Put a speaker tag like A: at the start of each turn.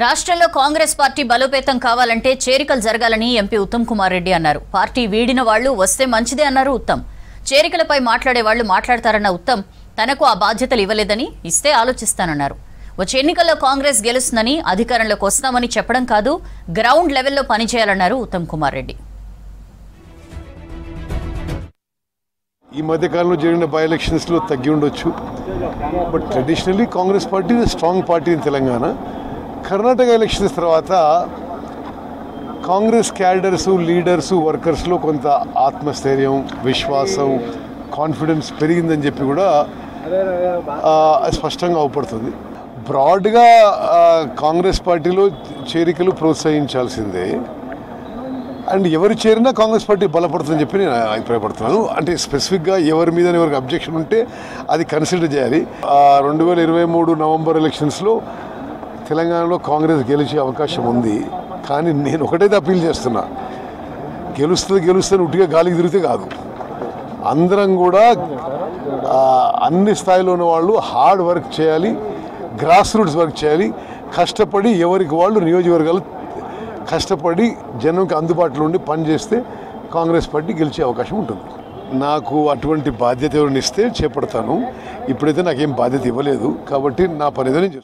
A: రాష్ట్రంలో కాంగ్రెస్ పార్టీ బలోపేతం కావాలంటే చేరికలు జరగాలని ఎంపీ ఉత్తమ్ కుమార్ రెడ్డి అన్నారు. పార్టీ వీడిన వాళ్ళు వస్తే మంచిదే అన్నారు ఉత్తమ్. చేరికలపై మాట్లాడే వాళ్ళు మాట్లాడతారన్న ఉత్తమ్ తనకు ఆ బాధ్యతలు ఇవ్వలేదని ఇస్తే ఆలోచిస్తానన్నారు. వచ్చే ఎన్నికల్లో కాంగ్రెస్ గెలుస్తుందని అధికారంలోకి వస్తామని చెప్పడం కాదు గ్రౌండ్ లెవెల్లో పనిచేయాలన్నారు ఉత్తమ్ కుమార్ రెడ్డి.
B: ఈ మధ్య కాలంలో జరిగిన బై ఎలక్షన్స్లో తగ్గి ఉండొచ్చు. But traditionally Congress party strong party in Telangana. Karnataka elections తర్వాత కాంగ్రెస్ క్యాడర్స్ లీడర్స్ వర్కర్స్లో కొంత ఆత్మస్థైర్యం విశ్వాసం కాన్ఫిడెన్స్ పెరిగిందని చెప్పి కూడా స్పష్టంగా అవపడుతుంది. బ్రాడ్గా కాంగ్రెస్ పార్టీలో చేరికలు ప్రోత్సహించాల్సిందే. అండ్ ఎవరు చేరినా కాంగ్రెస్ పార్టీ బలపడుతుందని చెప్పి నేను అభిప్రాయపడుతున్నాను. అంటే స్పెసిఫిక్గా ఎవరి మీద ఎవరికి అబ్జెక్షన్ ఉంటే అది కన్సిడర్ చేయాలి. రెండు వేల ఇరవై మూడు నవంబర్ ఎలక్షన్స్లో తెలంగాణలో కాంగ్రెస్ గెలిచే అవకాశం ఉంది కానీ నేను ఒకటైతే అప్పీల్ చేస్తున్నా. గెలుస్తుంది గెలుస్తుంది ఉట్టిగా గాలికి తిరిగితే కాదు. అందరం కూడా అన్ని స్థాయిలో ఉన్న వాళ్ళు హార్డ్ వర్క్ చేయాలి గ్రాస్ రూట్స్ వర్క్ చేయాలి. కష్టపడి ఎవరికి వాళ్ళు నియోజకవర్గాలు కష్టపడి జనంకి అందుబాటులో ఉండి పనిచేస్తే కాంగ్రెస్ పార్టీ గెలిచే అవకాశం ఉంటుంది. నాకు అటువంటి బాధ్యత ఎవరిని ఇస్తే చేపడతాను. ఇప్పుడైతే నాకేం బాధ్యత ఇవ్వలేదు కాబట్టి నా పని ఏదైనా